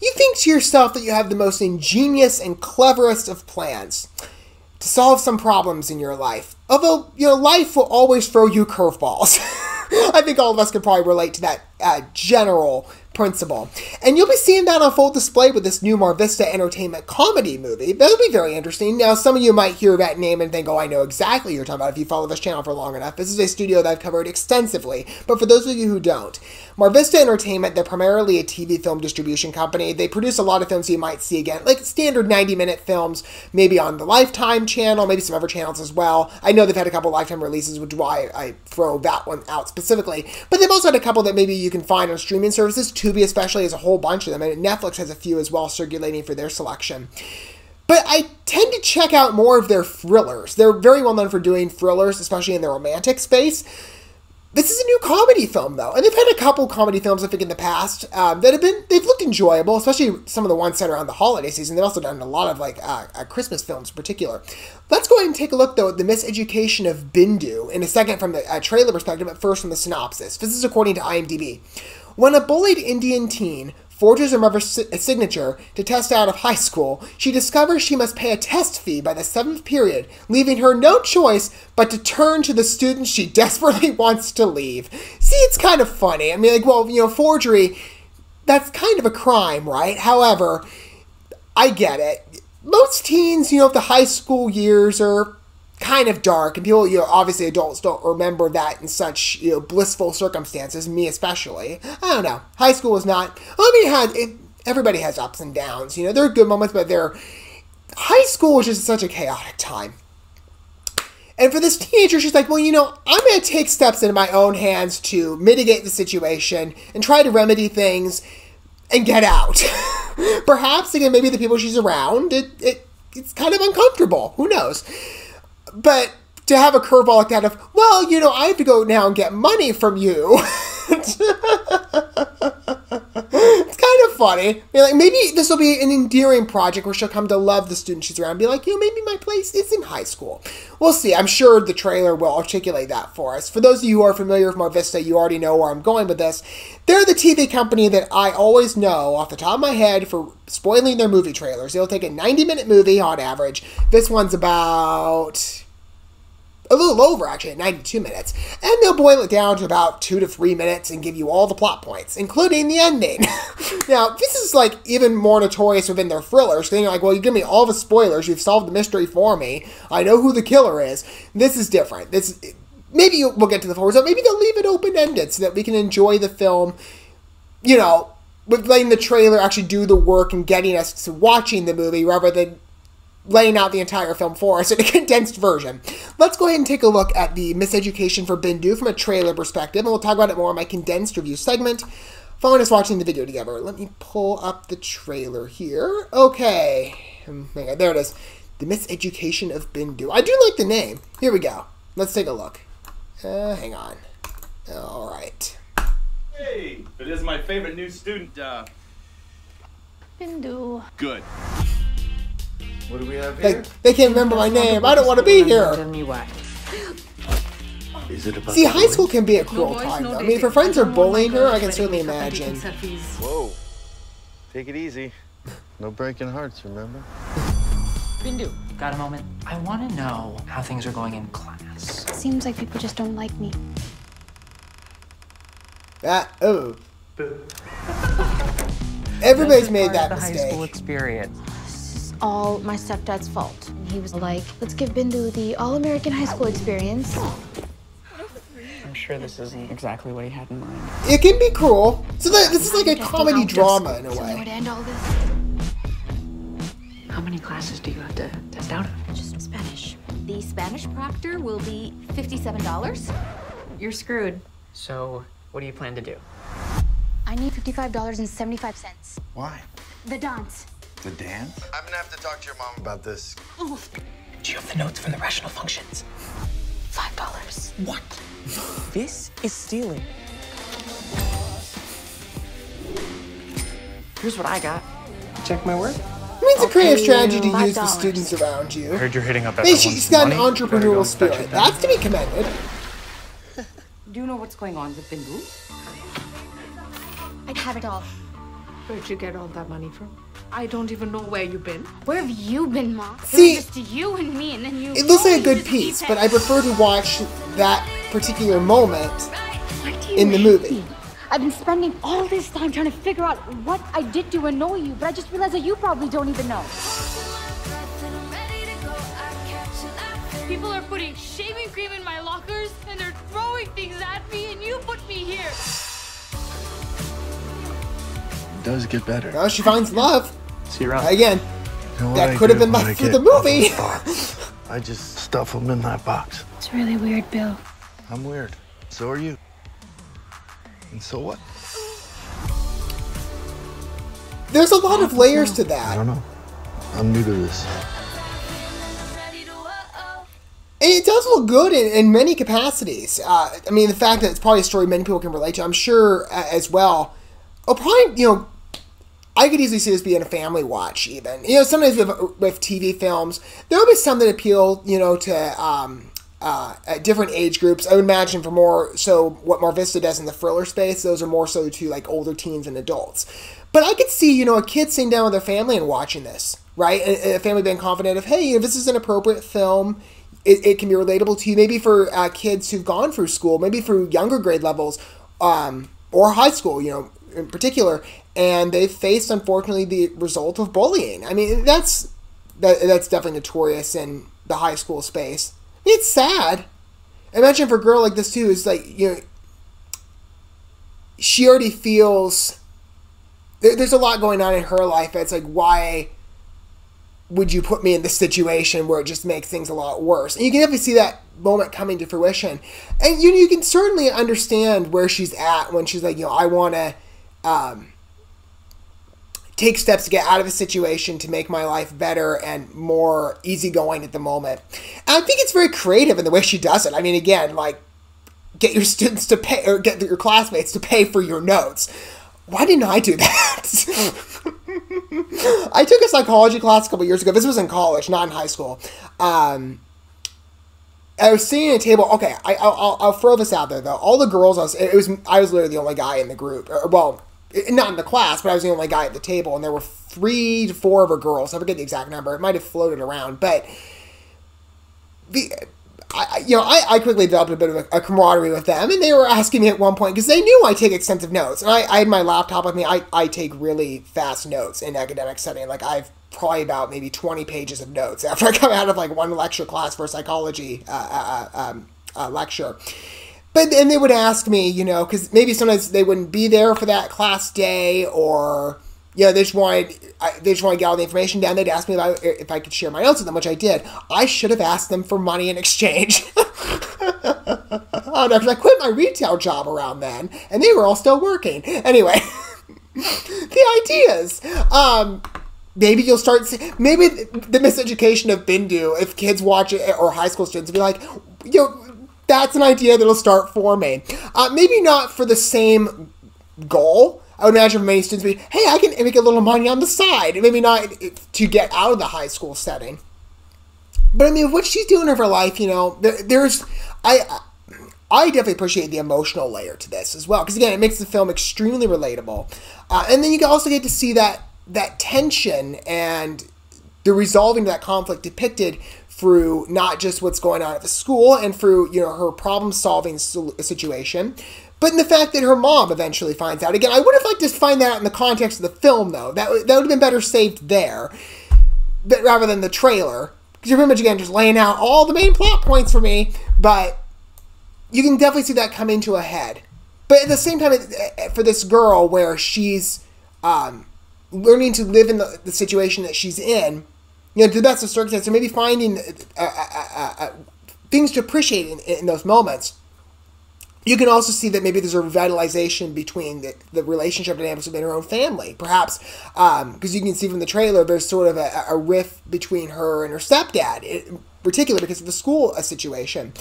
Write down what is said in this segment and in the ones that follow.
You think to yourself that you have the most ingenious and cleverest of plans to solve some problems in your life. Although, you know, life will always throw you curveballs. I think all of us could probably relate to that uh, general principle. And you'll be seeing that on full display with this new MarVista Entertainment comedy movie. That'll be very interesting. Now, some of you might hear that name and think, oh, I know exactly what you're talking about if you follow this channel for long enough. This is a studio that I've covered extensively. But for those of you who don't, MarVista Entertainment, they're primarily a TV film distribution company. They produce a lot of films you might see again, like standard 90 minute films, maybe on the Lifetime channel, maybe some other channels as well. I know they've had a couple Lifetime releases, which is why I throw that one out specifically. But they've also had a couple that maybe you can find on streaming services. Tubi, especially, has a whole bunch of them, and Netflix has a few as well circulating for their selection. But I tend to check out more of their thrillers. They're very well known for doing thrillers, especially in the romantic space. This is a new comedy film, though, and they've had a couple comedy films, I think, in the past um, that have been they've looked enjoyable, especially some of the ones set around the holiday season. They've also done a lot of like uh, uh, Christmas films, in particular. Let's go ahead and take a look though at the miseducation of Bindu in a second from the uh, trailer perspective, but first from the synopsis. This is according to IMDb. When a bullied Indian teen forges her mother's si- signature to test out of high school, she discovers she must pay a test fee by the seventh period, leaving her no choice but to turn to the student she desperately wants to leave. See, it's kind of funny. I mean, like, well, you know, forgery, that's kind of a crime, right? However, I get it. Most teens, you know, the high school years are kind of dark, and people, you know, obviously adults don't remember that in such, you know, blissful circumstances, me especially. I don't know. High school was not, I mean, it had, it, everybody has ups and downs, you know, there are good moments, but they're, high school was just such a chaotic time. And for this teenager, she's like, well, you know, I'm going to take steps into my own hands to mitigate the situation and try to remedy things and get out. Perhaps, again, maybe the people she's around, it, it it's kind of uncomfortable. Who knows? But to have a curveball like that of, well, you know, I have to go now and get money from you. it's kind of funny. Like maybe this will be an endearing project where she'll come to love the student she's around. And be like, you know, maybe my place is in high school. We'll see. I'm sure the trailer will articulate that for us. For those of you who are familiar with MarVista, you already know where I'm going with this. They're the TV company that I always know off the top of my head for spoiling their movie trailers. They'll take a 90 minute movie on average. This one's about a little over actually at 92 minutes. And they'll boil it down to about two to three minutes and give you all the plot points including the ending. Now this is like even more notorious within their thrillers. Thing like well you give me all the spoilers. You've solved the mystery for me. I know who the killer is. This is different. This maybe we'll get to the full result maybe they'll leave it open-ended so that we can enjoy the film you know with letting the trailer actually do the work and getting us to watching the movie rather than laying out the entire film for us in a condensed version. Let's go ahead and take a look at the miseducation for Bindu from a trailer perspective, and we'll talk about it more in my condensed review segment. Following us watching the video together, let me pull up the trailer here. Okay, hang on, there it is. The Miseducation of Bindu. I do like the name. Here we go. Let's take a look. Uh, hang on. All right. Hey, it is my favorite new student. Uh, Bindu. good. What do we have They, here? they can't remember my name. I don't want to be here. Tell me why. Is it about See, high school can be a cruel time, though. I mean, if her friends are bullying her, I can certainly imagine. Whoa. Take it easy. No breaking hearts, remember? Bindu, got a moment? I want to know how things are going in class. Seems like people just don't like me. That, oh. Everybody's made that the high school mistake. experience. This is all my stepdad's fault. He was like, let's give Bindu the all American high school experience. I'm sure this isn't exactly what he had in mind. It can be cruel. So that, this is like a comedy drama in a way. to end all this. How many classes do you have to test out of? Just Spanish. The Spanish proctor will be $57. You're screwed. So, what do you plan to do? I need $55.75. Why? The dance. The dance? I'm gonna have to talk to your mom about this. Do you have the notes from the rational functions? $5. What? this is stealing. Here's what I got. Check my work. I mean, it's a creative strategy to use the students around you. I heard you're hitting up Hey, everyone's she's got an money. Better go entrepreneurial spirit. it. That's to be commended. Do you know what's going on with Bindu? I'd have it all. Where'd you get all that money from? I don't even know where you've been. Where have you been, Mom? See- it was just you and me, and then you. It looks like a Oh, good piece, but. I prefer to watch that particular moment Why do you in the movie. me? I've been spending all this time trying to figure out what I did to annoy you, but I just realized that you probably don't even know. People are putting shaving cream in my lockers and they're throwing things at me, and you put me here. It does get better. Well, she finds love. See you around. Again, You know that I could have been when left for the movie. thoughts? I just stuff them in that box. It's really weird, Bill. I'm weird. So are you. And so what? There's a lot of layers to that. I don't know. I'm new to this. And it does look good in, in many capacities. Uh, I mean, the fact that it's probably a story many people can relate to, I'm sure uh, as well. Oh, probably, you know, I could easily see this being a family watch, even. You know, sometimes with, with TV films, there will be some that appeal, you know, to um, uh, different age groups. I would imagine for more so what MarVista does in the thriller space, those are more so to like older teens and adults. But I could see, you know, a kid sitting down with their family and watching this, right? A, a family being confident of, hey, you know, this is an appropriate film. It, it can be relatable to you, maybe for uh, kids who've gone through school, maybe through younger grade levels, um, or high school, you know, in particular, and they've faced, unfortunately, the result of bullying. I mean, that's that, that's definitely notorious in the high school space. I mean, it's sad. Imagine for a girl like this too, is like you know, she already feels there, there's a lot going on in her life. It's like why would you put me in this situation where it just makes things a lot worse? And you can definitely see that moment coming to fruition. And you you can certainly understand where she's at when she's like, you know, I want to um, take steps to get out of a situation to make my life better and more easygoing at the moment. And I think it's very creative in the way she does it. I mean, again, like get your students to pay or get your classmates to pay for your notes. Why didn't I do that? I took a psychology class a couple years ago. This was in college, not in high school. Um, I was sitting at a table. Okay, I, I'll, I'll, I'll throw this out there though. All the girls, I was, it was, I was literally the only guy in the group. Or, well, not in the class, but I was the only guy at the table, and there were three to four of her girls. I forget the exact number. It might have floated around, but the. I, you know, I, I quickly developed a bit of a, a camaraderie with them, and they were asking me at one point because they knew I take extensive notes, and I, I had my laptop with me. I, I take really fast notes in academic setting. Like I've probably about maybe twenty pages of notes after I come out of like one lecture class for psychology uh, uh, um, uh, lecture. But then they would ask me, you know, because maybe sometimes they wouldn't be there for that class day, or you know, they just wanted I, they just wanted to get all the information down. They'd ask me about if I could share my notes with them, which I did. I should have asked them for money in exchange. oh no, because I quit my retail job around then, and they were all still working. Anyway, the ideas. Um, maybe you'll start. See, maybe the miseducation of Bindu, if kids watch it or high school students, be like, you know, that's an idea that'll start forming. Uh, maybe not for the same goal. I would imagine many students be, hey, I can make a little money on the side. Maybe not to get out of the high school setting. But I mean, what she's doing in her life, you know, there, there's, I, I definitely appreciate the emotional layer to this as well, because again, it makes the film extremely relatable, uh, and then you can also get to see that that tension and the resolving of that conflict depicted through not just what's going on at the school and through you know her problem solving situation but in the fact that her mom eventually finds out. Again i would have liked to find that out in the context of the film though. That, that would have been better saved there rather than the trailer. Because you're pretty much again just laying out all the main plot points for me but you can definitely see that coming to a head. But at the same time for this girl where she's um, learning to live in the, the situation that she's in you know, to the best of circumstances, maybe finding uh, uh, uh, things to appreciate in, in, those moments. You can also see that maybe there's a revitalization between the, the relationship dynamics within her own family. Perhaps, because um, you can see from the trailer, there's sort of a, a rift between her and her stepdad, in particular because of the school situation.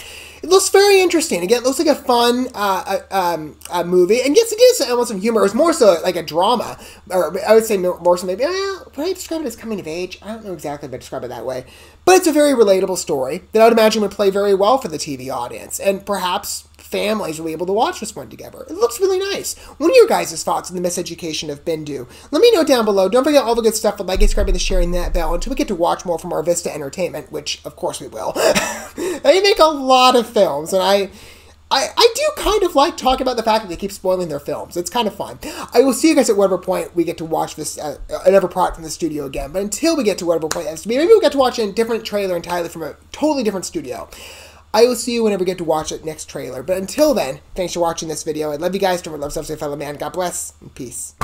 It looks very interesting. Again, it looks like a fun uh, um, movie. And yes, it is almost some humor. It's more so like a drama. Or I would say more so maybe, well, would I describe it as coming of age? I don't know exactly if I describe it that way. But it's a very relatable story that I would imagine would play very well for the TV audience. And perhaps families will be able to watch this one together. It looks really nice. What are your guys' thoughts on the miseducation of Bindu? Let me know down below. Don't forget all the good stuff, the like, subscribing, the sharing, that bell, until we get to watch more from MarVista Entertainment, which of course we will. they make a lot of films, and I. I, I do kind of like talking about the fact that they keep spoiling their films. It's kind of fun. I will see you guys at whatever point we get to watch this uh, another product from the studio again. But until we get to whatever point that's to be, maybe we'll get to watch a different trailer entirely from a totally different studio. I will see you whenever we get to watch it next trailer. But until then, thanks for watching this video. I love you guys. Don't love, subscribe, fellow man. God bless and peace.